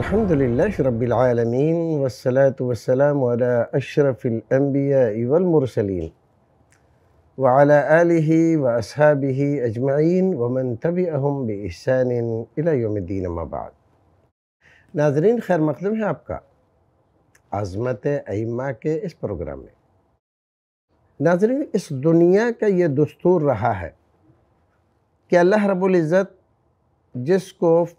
अल्हम्दुलिल्लाह रब्बिल आलमीन वस्सलातु वस्सलामु अला अशरफिल अंबिया वल मुरसलीन व अला आलिहि व अस्हाबिहि अजमईन व मन तबिअहुम बिइहसान इला यौमिद्दीन अम्मा बाद नाजरीन खैर मकदम है आपका आज़मत अइम्मा के इस प्रोग्राम में नाजरीन इस दुनिया का ये दस्तूर रहा है कि अल्लाह रब्बुल जिसको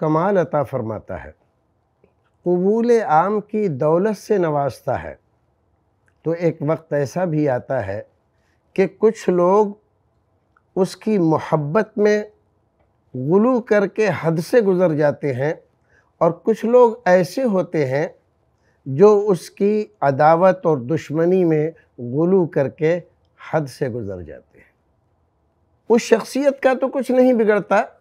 कमाल अता फ़रमाता है। कबूल आम की दौलत से नवाजता है। तो एक वक्त ऐसा भी आता है कि कुछ लोग उसकी मोहब्बत में गुलू करके हद से गुज़र जाते हैं और कुछ लोग ऐसे होते हैं जो उसकी अदावत और दुश्मनी में गुलू करके हद से गुज़र जाते हैं। उस शख्सियत का तो कुछ नहीं बिगड़ता।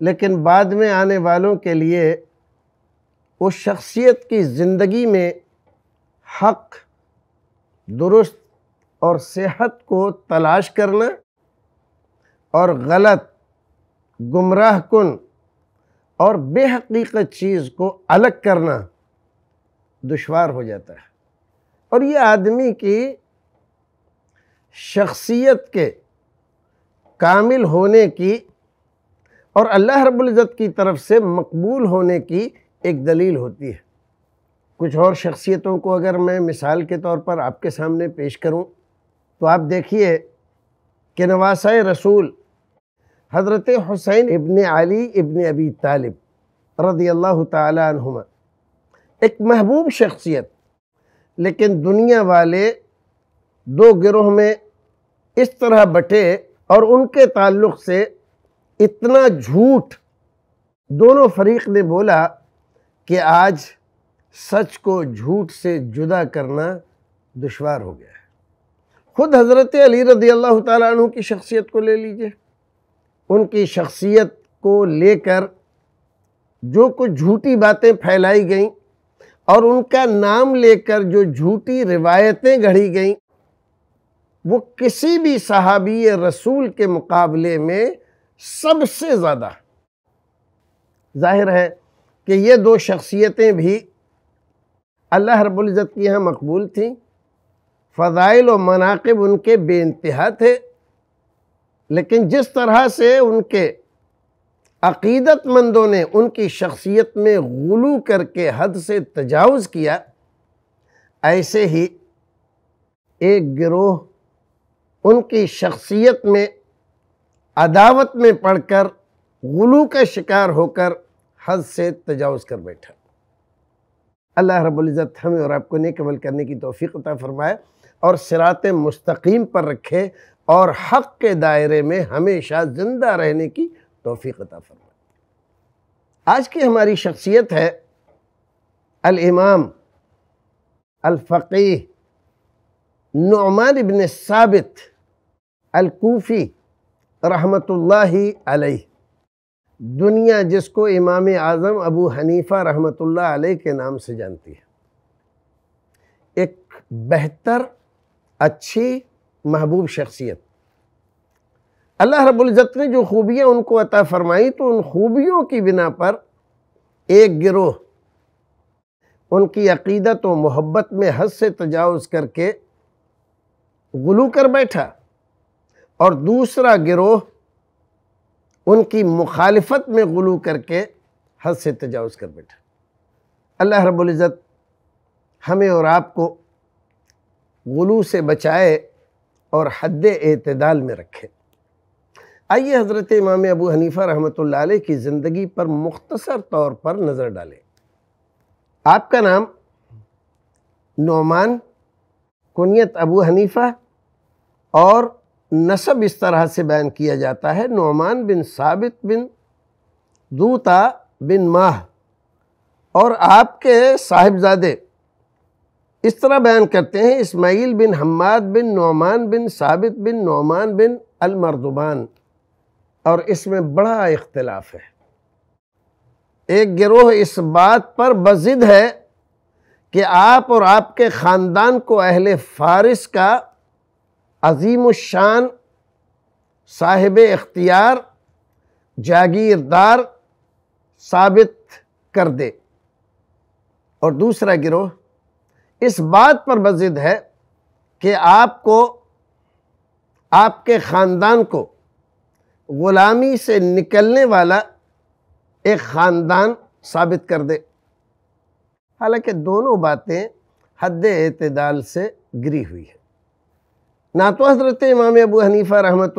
लेकिन बाद में आने वालों के लिए उस शख्सियत की ज़िंदगी में हक, दुरुस्त और सेहत को तलाश करना और गलत, गुमराह कन और बेहकीकत चीज़ को अलग करना दुशवार हो जाता है। और ये आदमी की शख्सियत के कामिल होने की और अल्लाह रब्बुल इज़्ज़त की तरफ़ से मकबूल होने की एक दलील होती है। कुछ और शख्सियतों को अगर मैं मिसाल के तौर पर आपके सामने पेश करूँ तो आप देखिए कि नवासा रसूल हज़रत हुसैन इब्न अली इब्न अबी तालिब रदी अल्लाह तहुमा एक महबूब शख्सियत, लेकिन दुनिया वाले दो गिरोह में इस तरह बटे और उनके ताल्लुक़ से इतना झूठ दोनों फरीक ने बोला कि आज सच को झूठ से जुदा करना दुशवार हो गया है। ख़ुद हज़रत अली रदी अल्लाह तु की शख्सियत को ले लीजिए। उनकी शख्सियत को लेकर जो कुछ झूठी बातें फैलाई गईं और उनका नाम लेकर जो झूठी रिवायतें गढ़ी गईं, वो किसी भी सहाबी रसूल के मुकाबले में सबसे ज़्यादा। ज़ाहिर है कि ये दो शख्सियतें भी अल्लाह रब्बुल इज़्ज़त की यहाँ मकबूल थीं। फ़ज़ाइल और मनाकब उनके बेानतहा थे। लेकिन जिस तरह से उनके अकीदतमंदों ने उनकी शख्सियत में गुलू करके हद से तजावज़ किया, ऐसे ही एक गिरोह उनकी शख्सियत में अदावत में पढ़कर, गुलू का शिकार होकर हद से तजावज़ कर बैठा। अल्लाह रब्बुल इज़्ज़त हमें और आपको नेक अमल करने की तौफ़ी अता फ़रमाए और सिरात मुस्तकीम पर रखे और हक़ के दायरे में हमेशा ज़िंदा रहने की तोफ़ी अता फरमाए। आज की हमारी शख्सियत है अल-इमाम, अल-फ़क़ीह नुमान इबन साबित, अल-कूफ़ी। रहमतुल्लाहि अलैह। दुनिया जिसको इमाम आज़म अबू हनीफ़ा रहमतुल्लाह अलैह के नाम से जानती है। एक बेहतर, अच्छी, महबूब शख्सियत। अल्लाह रब्बुल इज़्ज़त ने जो खूबियाँ उनको अता फ़रमाई तो उन खूबियों की बिना पर एक गिरोह, उनकी अकीदत व मोहब्बत में हद से तजावज़ करके गुलू कर बैठा। और दूसरा गिरोह उनकी मुखालफत में गुलू करके हद से तजावज़ कर बैठा। अल्लाह रब्बुल इज़्ज़त हमें और आपको गुलू से बचाए और हद एतदाल में रखे। आइए हज़रत इमाम अबू हनीफ़ा अलैह की ज़िंदगी पर मुख्तसर तौर पर नज़र डालें। आपका नाम नोमान कुनियत अबू हनीफ़ा और नसब इस तरह से बयान किया जाता है, नोमान बिन साबित बिन दूता बिन माह और आपके साहिबजादे इस तरह बयान करते हैं, इस्माइल बिन हम्माद बिन नोमान बिन साबित बिन नोमान बिन अलमरदुबान। और इसमें बड़ा इख्तलाफ है। एक गिरोह इस बात पर बजिद है कि आप और आपके ख़ानदान को अहले फ़ारिस का अजीम शान साहिब इख्तियार जागीरदार साबित कर दे और दूसरा गिरोह इस बात पर मजिद है कि आपको आपके ख़ानदान को ग़ुलामी से निकलने वाला एक ख़ानदान साबित कर दे हालाँकि दोनों बातें हद एतदाल से गिरी हुई है ना तो हज़रत इमाम अबू हनीफ़ा रहमत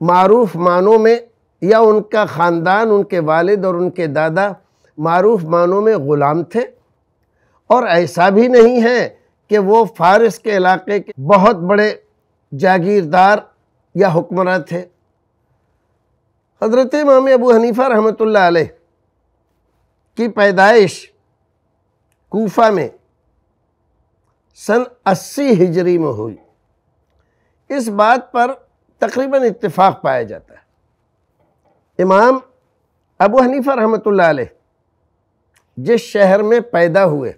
मरूफ मानों में या उनका ख़ानदान, उनके वालिद और उनके दादा मरूफ मानों में ग़ुलाम थे। और ऐसा भी नहीं है कि वो फ़ारिस के इलाके के बहुत बड़े जागीरदार या हुक्मरान थे। हज़रत इमाम अबू हनीफ़ा रहमत की पैदाइश कोफा में सन 80 हिजरी में हुई। इस बात पर तकरीबन इत्तेफाक पाया जाता है। इमाम अबू हनीफ़ा रहमत जिस शहर में पैदा हुए,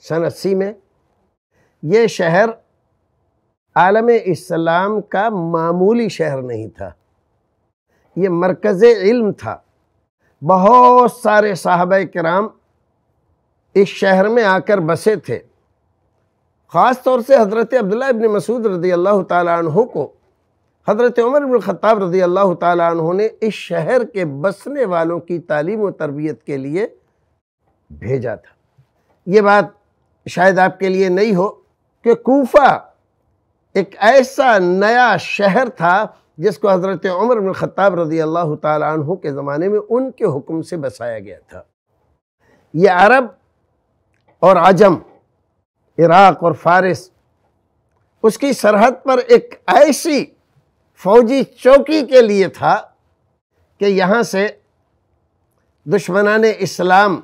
सन अस्सी में, ये शहर आलम इस्लाम का मामूली शहर नहीं था। ये मरकज़ इल्म था। बहुत सारे साहब कराम इस शहर में आकर बसे थे। ख़ास तौर से हज़रत अब्दुल्ला इबन मसूद रदी अल्लाह तु को। हज़रत उमर इबन ख़त्ताब रदी अल्लाह तु ने इस शहर के बसने वालों की तालीम व तरबियत के लिए भेजा था। ये बात शायद आपके लिए नहीं हो कि कोफा एक ऐसा नया शहर था जिसको हज़रत उमर बिन ख़त्ताब रदी अल्लाह तु के ज़माने में उनके हुक्म से बसाया गया था। ये अरब और आज़म इराक़ और फारिस, उसकी सरहद पर एक ऐसी फौजी चौकी के लिए था कि यहाँ से दुश्मनान इस्लाम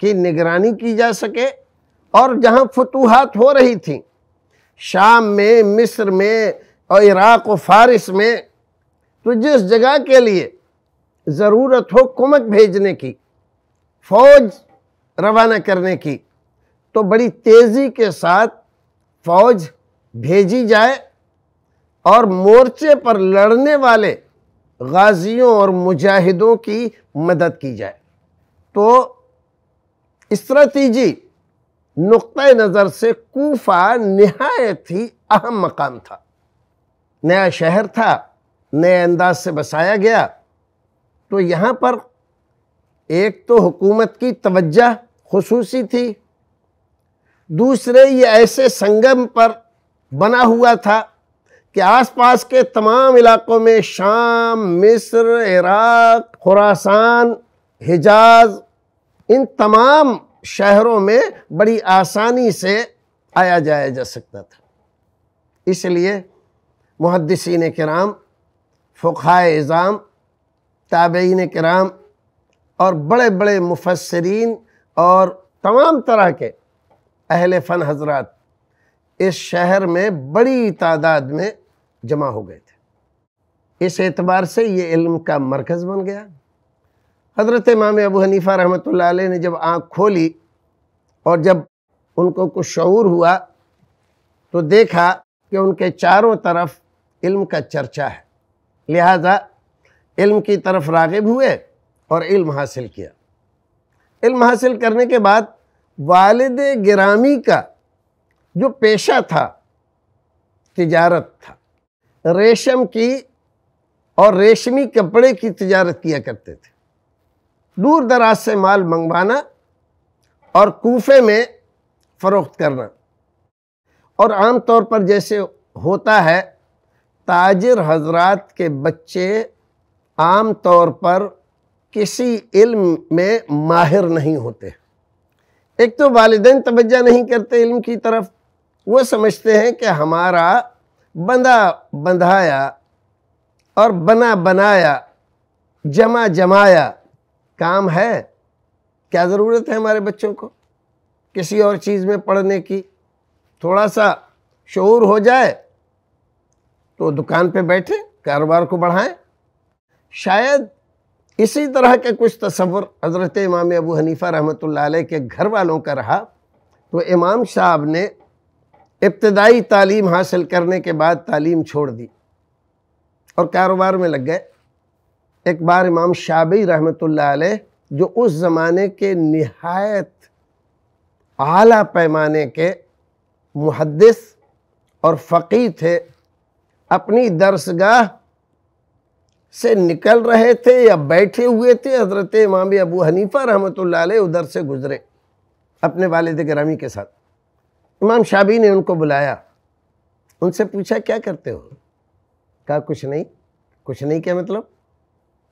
की निगरानी की जा सके और जहाँ फतूहत हो रही थी। शाम में, मिस्र में और इराक़ और फारिस में तो जिस जगह के लिए ज़रूरत हो कुमक भेजने की, फ़ौज रवाना करने की तो बड़ी तेज़ी के साथ फ़ौज भेजी जाए और मोर्चे पर लड़ने वाले गाजियों और मुजाहिदों की मदद की जाए। तो स्ट्रैटेजी नुक़ नज़र से कोफा नहायत ही अहम मकाम था। नया शहर था, नए अंदाज से बसाया गया। तो यहाँ पर एक तो हुकूमत की तवज्जा खसूसी थी दूसरे ये ऐसे संगम पर बना हुआ था कि आसपास के तमाम इलाकों में शाम, मिस्र, इराक, खुरासान, हिजाज, इन तमाम शहरों में बड़ी आसानी से आया जाया जा सकता था। इसलिए मुहदसिन कराम फ़ुखाए इज़ाम ताबीन कराम और बड़े बड़े मुफसरीन और तमाम तरह के अहल फ़न हजरात, इस शहर में बड़ी तादाद में जमा हो गए थे। इस एतबार से ये इल्म का मरकज़ बन गया। हज़रत इमाम अबू हनीफ़ा रहमत ने जब आँख खोली और जब उनको कुछ शूर हुआ तो देखा कि उनके चारों तरफ़ इल्म का चर्चा है। लिहाजा इल्म की तरफ़ रागिब हुए और इल्म हासिल किया। इल्म हासिल करने के बाद वालिद गिरामी का जो पेशा था, तिजारत था। रेशम की और रेशमी कपड़े की तिजारत किया करते थे। दूर दराज से माल मंगवाना और कूफे में फ़रोख्त करना। और आम तौर पर जैसे होता है, ताजर हजरात के बच्चे आम तौर पर किसी इल्म में माहिर नहीं होते। एक तो वालदेन तवज्जा नहीं करते इल्म की तरफ़। वो समझते हैं कि हमारा बंधा बंधाया और बना बनाया, जमा जमाया काम है। क्या ज़रूरत है हमारे बच्चों को किसी और चीज़ में पढ़ने की? थोड़ा सा शूर हो जाए तो दुकान पे बैठे, कारोबार को बढ़ाएँ। शायद इसी तरह के कुछ तस्वुर हज़रत इमाम अबू हनीफ़ा रहमत के घर वालों का रहा तो इमाम साहब ने इब्तदाई तालीम हासिल करने के बाद तालीम छोड़ दी और कारोबार में लग गए। एक बार इमाम शाबी रहमत जो उस ज़माने के नहायत आला पैमाने के मुहदस और फ़कीर थे, अपनी दरसगाह से निकल रहे थे या बैठे हुए थे, हज़रत इमाम अबू हनीफ़ा रहमत उधर से गुज़रे अपने वालद ग्रामी के साथ। इमाम शाबी ने उनको बुलाया। उनसे पूछा, क्या करते हो? कहा, कुछ नहीं। कुछ नहीं क्या मतलब?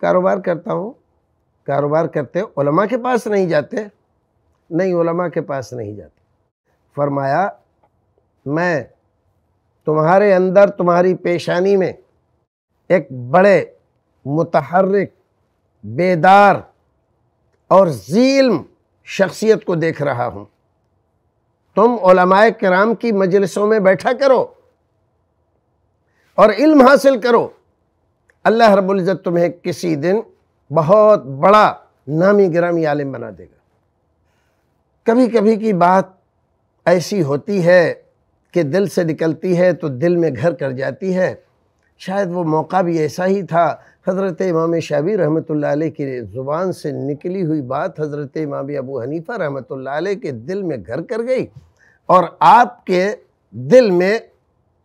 कारोबार करता हूँ। कारोबार करते हो। के पास नहीं जाते? नहीं के पास नहीं जाते। फरमाया, मैं तुम्हारे अंदर, तुम्हारी पेशानी में एक बड़े मुतहरक बेदार और जील्म शख्सियत को देख रहा हूँ। तुम कराम की मजलिसों में बैठा करो और इल्म हासिल करो। अल्लाह रबुल्ज़त तुम्हें किसी दिन बहुत बड़ा नामी गिरामी आलिम बना देगा। कभी कभी की बात ऐसी होती है कि दिल से निकलती है तो दिल में घर कर जाती है। शायद वो मौका भी ऐसा ही था। हज़रत इमाम शाबी रहमत की ज़ुबान से निकली हुई बात हज़रत इमाम अबू हनीफ़ा रहमत के दिल में घर कर गई और आपके दिल में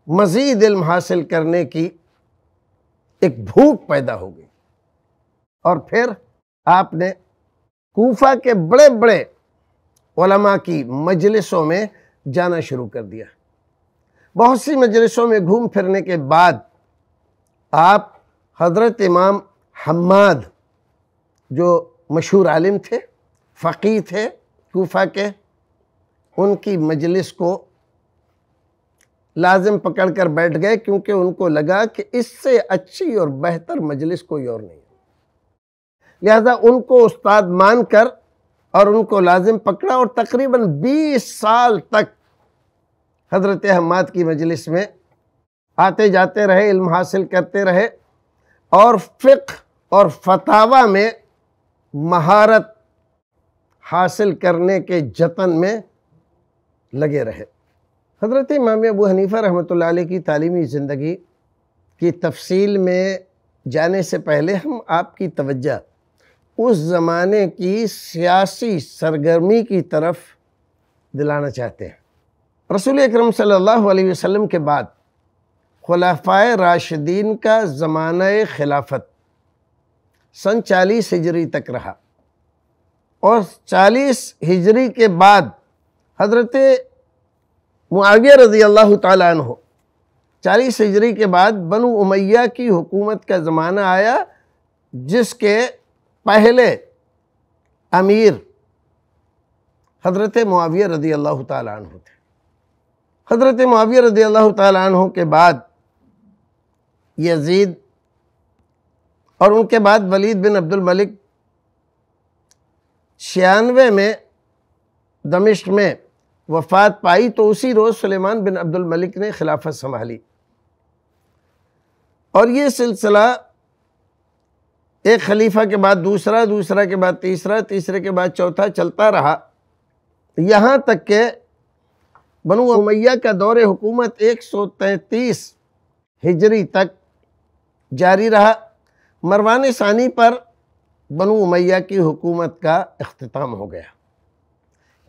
मज़ीद इल्म हासिल करने की एक भूख पैदा हो गई। और फिर आपने कोफा के बड़े बड़े ओलमा की मजलिसों में जाना शुरू कर दिया। बहुत सी मजलिसों में घूम फिरने के बाद आप हज़रत इमाम हम्माद, जो मशहूर आलिम थे, फ़की थे, कूफा के, उनकी मजलिस को लाजिम पकड़ कर बैठ गए, क्योंकि उनको लगा कि इससे अच्छी और बेहतर मजलिस कोई और नहीं लिहाजा उनको उस्ताद मान कर और उनको लाजिम पकड़ा और तकरीबन 20 साल तक हज़रत हमाद की मजलिस में आते जाते रहे, इल्म हासिल करते रहे और फ़िक और फतावा में महारत हासिल करने के जतन में लगे रहे। हज़रत इमाम अबू हनीफ़ा रहमत की तालीमी ज़िंदगी की तफसील में जाने से पहले हम आपकी तवज्जा, उस ज़माने की सियासी सरगर्मी की तरफ़ दिलाना चाहते हैं। रसूल अकरम सल्लल्लाहु अलैहि वसल्लम के बाद खुलाफ़ाए राशिदीन का ज़मान खिलाफत। सन चालीस हिजरी तक रहा। और चालीस हिजरी के बाद हज़रत मुआविया रज़ी अल्लाह तु चालीस हिजरी के बाद बनु उमैया की हुकूमत का ज़माना आया, जिसके पहले अमीर हज़रत मुआविया रज़ी अल्लाह तु थे। हज़रत मुआविया रज़ी अल्लाह तु के बाद यजीद और उनके बाद वलीद बिन अब्दुल मलिक छियानवे में दमिश्क में वफ़ात पाई तो उसी रोज़ सुलेमान बिन अब्दुल मलिक ने खिलाफत संभाली। और ये सिलसिला एक खलीफा के बाद दूसरा दूसरा के बाद तीसरा, तीसरे के बाद चौथा चलता रहा। यहाँ तक के बनु उमैया का दौर हुकूमत एक सौ तैंतीस हिजरी तक जारी रहा। मरवान सानी पर बनु उमैया की हुकूमत का अख्ताम हो गया।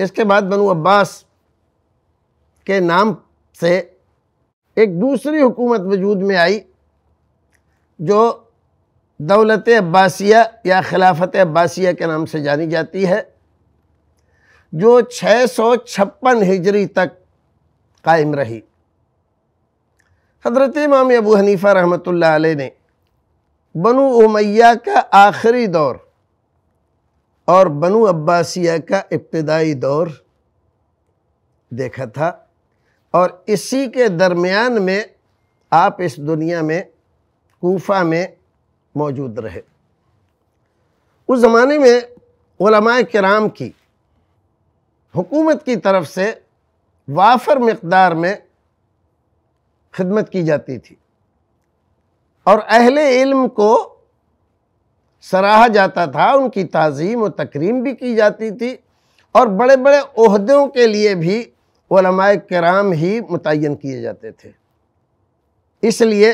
इसके बाद बनु अब्बास के नाम से एक दूसरी हुकूमत वजूद में आई, जो दौलत अब्बासिया या खिलाफत अब्बासिया के नाम से जानी जाती है, जो छः सौ छप्पन हिजरी तक कायम रही। हज़रत इमाम अबू हनीफ़ा रहमत ने बनु उमैया का आखिरी दौर और बनु अब्बासिया का इब्तदाई दौर देखा था और इसी के दरमियान में आप इस दुनिया में कोफा में मौजूद रहे। उस ज़माने में कराम की हुकूमत की तरफ़ से वाफर मकदार में खिदमत की जाती थी। और अहले इल्म को सराहा जाता था, उनकी तज़ीम व तकरीम भी की जाती थी और बड़े बड़े अहदों के लिए भी कराम ही मुतन किए जाते थे। इसलिए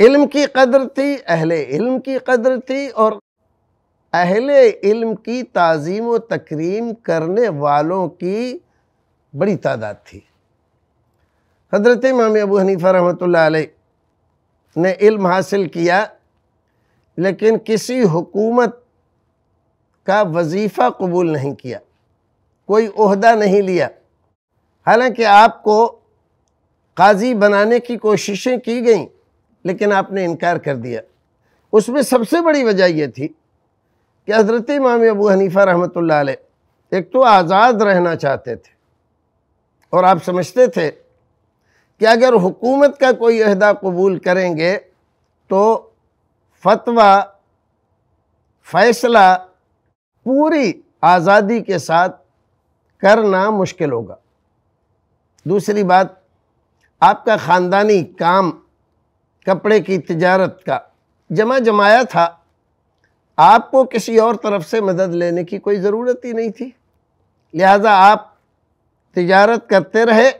इल्म की कदर थी, अहले इल्म की कदर थी और अहले इल्म की ताज़ीम व तकरीम करने वालों की बड़ी तादाद थी। हज़रत इमाम अबू हनीफ़ा रहमत ने इल्म हासिल किया, लेकिन किसी हुकूमत का वजीफ़ा कबूल नहीं किया, कोई अहदा नहीं लिया। हालाँकि आपको काजी बनाने की कोशिशें की गईं, लेकिन आपने इनकार कर दिया। उसमें सबसे बड़ी वजह यह थी कि हज़रत इमाम अबू हनीफ़ा रहमत एक तो आज़ाद रहना चाहते थे, और आप समझते थे कि अगर हुकूमत का कोई अहदा कबूल करेंगे तो फतवा, फैसला पूरी आज़ादी के साथ करना मुश्किल होगा। दूसरी बात, आपका ख़ानदानी काम, कपड़े की तजारत का जमा जमाया था, आपको किसी और तरफ़ से मदद लेने की कोई ज़रूरत ही नहीं थी। लिहाजा आप तजारत करते रहे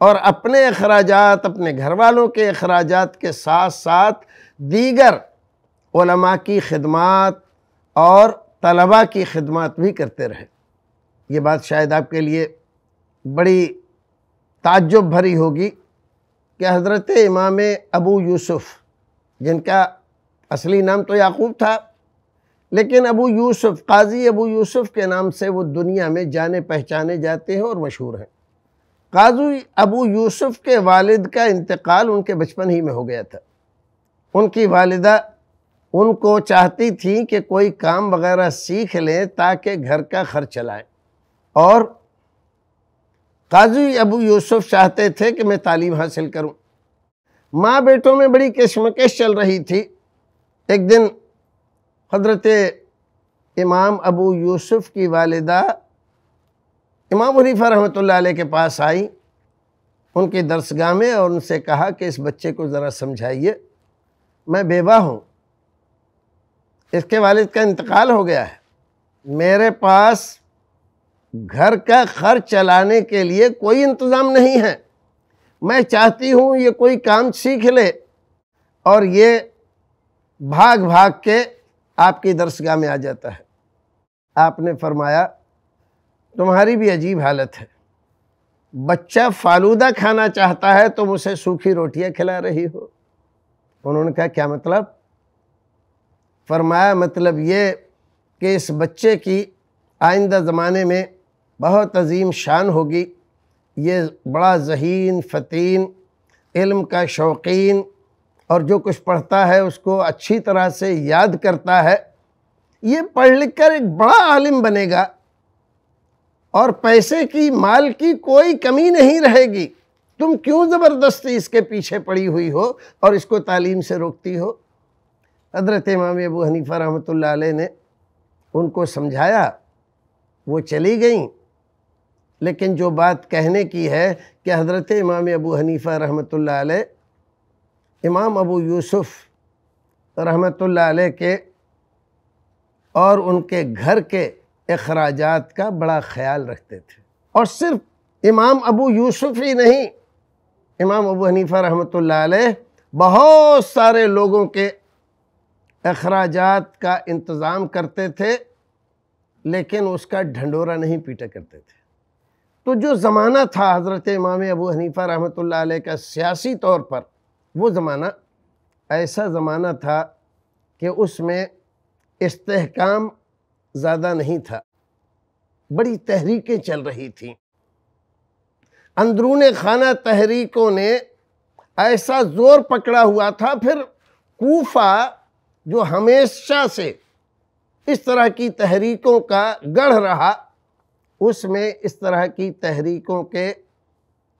और अपने अखराज अपने घर वालों के अखराज के साथ साथ दीगर ओलमा की खदमात और तलबा की खदमात भी करते रहे। ये बात शायद आपके लिए बड़ी ताज्जुब भरी होगी कि हज़रत इमाम अबू यूसुफ़, जिनका असली नाम तो याकूब था, लेकिन अबू यूसुफ़, काजी अबू यूसुफ़ के नाम से वो दुनिया में जाने पहचाने जाते हैं और मशहूर हैं। काजी अबू यूसुफ़ के वालिद का इंतकाल उनके बचपन ही में हो गया था। उनकी वालिदा उनको चाहती थी कि कोई काम वगैरह सीख लें ताकि घर का खर्च चलाएँ। और काजी अबू यूसुफ चाहते थे कि मैं तालीम हासिल करूँ। माँ बेटों में बड़ी कशमकश चल रही थी। एक दिन हज़रत इमाम अबू यूसुफ की वालिदा इमाम हनीफ़ा रहमत के पास आई, उनकी दरसगाह में और उनसे कहा कि इस बच्चे को ज़रा समझाइए। मैं बेवा हूँ। इसके वालिद का इंतकाल हो गया है। मेरे पास घर का खर्च चलाने के लिए कोई इंतज़ाम नहीं है। मैं चाहती हूँ ये कोई काम सीख ले और ये भाग भाग के आपकी दरसगाह में आ जाता है। आपने फरमाया तुम्हारी भी अजीब हालत है। बच्चा फालूदा खाना चाहता है तुम उसे सूखी रोटियाँ खिला रही हो। उन्होंने कहा, क्या मतलब? फरमाया मतलब ये कि इस बच्चे की आइंदा ज़माने में बहुत अजीम शान होगी। ये बड़ा जहीन, फ़तीन, इल्म का शौकीन और जो कुछ पढ़ता है उसको अच्छी तरह से याद करता है। ये पढ़ लिख कर एक बड़ा आलिम बनेगा। और पैसे की माल की कोई कमी नहीं रहेगी। तुम क्यों ज़बरदस्ती इसके पीछे पड़ी हुई हो और इसको तालीम से रोकती हो? हज़रत इमाम अबू हनीफ़ा रहमत ने उनको समझाया, वो चली गईं। लेकिन जो बात कहने की है कि हज़रत इमाम अबू हनीफ़ा रहमत इमाम अबू यूसुफ़ रहमत के और उनके घर के अखराज का बड़ा ख्याल रखते थे। और सिर्फ़ इमाम अबू यूसुफ़ ही नहीं, इमाम अबू हनीफ़ा रहमत बहुत सारे लोगों के अखराज का इंतज़ाम करते थे, लेकिन उसका ढंडोरा नहीं पीटा करते थे। तो जो ज़माना था हज़रत इमाम अबू हनीफ़ा रहमत का सियासी तौर पर, वो ज़माना ऐसा ज़माना था कि उसमें इस्तेकाम ज़्यादा नहीं था। बड़ी तहरीकें चल रही थीं। अंदरून खाना तहरीकों ने ऐसा ज़ोर पकड़ा हुआ था, फिर कूफा जो हमेशा से इस तरह की तहरीकों का गढ़ रहा, उसमें इस तरह की तहरीकों के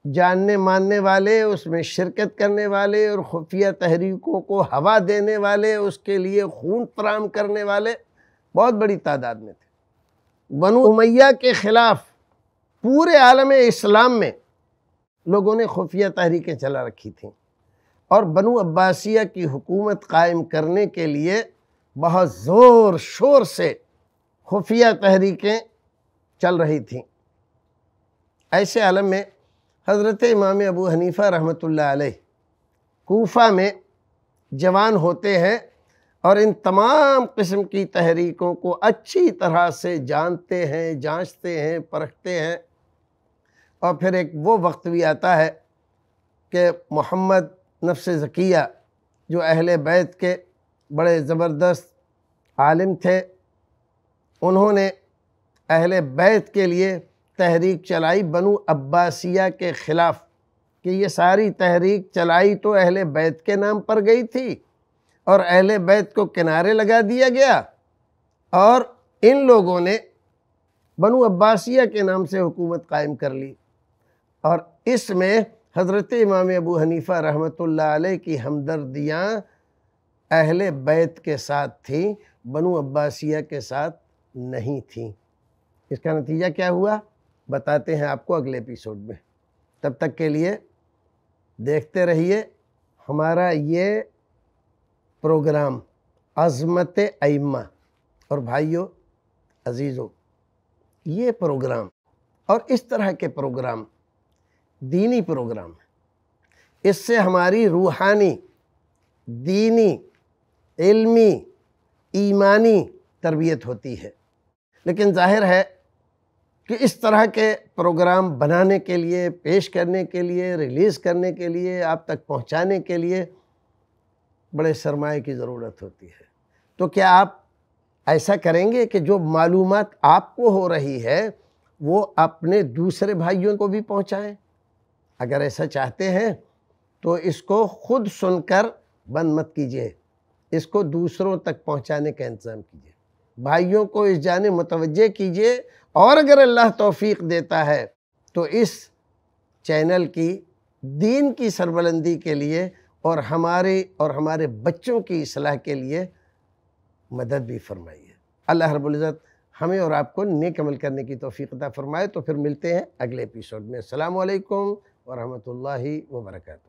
जानने मानने वाले, उसमें शिरकत करने वाले और खुफिया तहरीकों को हवा देने वाले, उसके लिए खून फराम करने वाले बहुत बड़ी तादाद में थे। बनु उमैया के ख़िलाफ़ पूरे आलम इस्लाम में लोगों ने खुफिया तहरीकें चला रखी थीं और बनु अब्बासिया की हुकूमत कायम करने के लिए बहुत ज़ोर शोर से खुफिया तहरीकें चल रही थीं। ऐसे आलम में हज़रत इमाम अबू हनीफ़ा रहमतुल्लाह रहमत कोफा में जवान होते हैं और इन तमाम किस्म की तहरीकों को अच्छी तरह से जानते हैं, जांचते हैं, परखते हैं। और फिर एक वो वक्त भी आता है कि मोहम्मद नफ्स ज़किया, जो अहल बैत के बड़े ज़बरदस्त आलिम थे, उन्होंने अहल बैत के लिए तहरीक चलाई बनु अब्बासिया के ख़िलाफ़, कि ये सारी तहरीक चलाई तो अहल बैत के नाम पर गई थी। और अहल बैत को किनारे लगा दिया गया। और इन लोगों ने बनु अब्बासिया के नाम से हुकूमत कायम कर ली। और इसमें हज़रत इमाम अबू हनीफ़ा रहमतुल्लाह की हमदर्दियाँ अहल बैत के साथ थी, बनु अब्बासिया के साथ नहीं थी। इसका नतीजा क्या हुआ? बताते हैं आपको अगले एपिसोड में। तब तक के लिए देखते रहिए, हमारा ये प्रोग्राम अज़मत अइम्मा। और भाइयों, अजीज़ों, ये प्रोग्राम और इस तरह के प्रोग्राम दीनी प्रोग्राम इससे हमारी रूहानी, दीनी, इल्मी, ईमानी तरबियत होती है। लेकिन ज़ाहिर है कि इस तरह के प्रोग्राम बनाने के लिए, पेश करने के लिए, रिलीज़ करने के लिए, आप तक पहुँचाने के लिए बड़े सरमाए की ज़रूरत होती है। तो क्या आप ऐसा करेंगे कि जो मालूम आपको हो रही है, वो अपने दूसरे भाइयों को भी पहुंचाएँ? अगर ऐसा चाहते हैं तो इसको खुद सुनकर बंद मत कीजिए। इसको दूसरों तक पहुँचाने का इंतज़ाम कीजिए। भाइयों को इस जाने मुतवजह कीजिए और अगर अल्लाह तौफीक देता है तो इस चैनल की, दीन की सरबलंदी के लिए और हमारे और हमारे बच्चों की असलाह के लिए मदद भी फरमाइए। अल्लाह रबुल्ज़त हमें और आपको नेक अमल करने की तोफ़ीकता फ़रमाए। तो फिर मिलते हैं अगले एपिसोड में। अल्लाम वरहमल वबरकatuh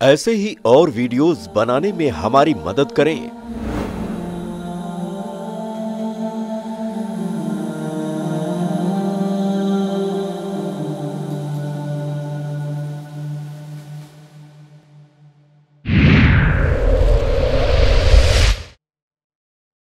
ऐसे ही और वीडियोस बनाने में हमारी मदद करें।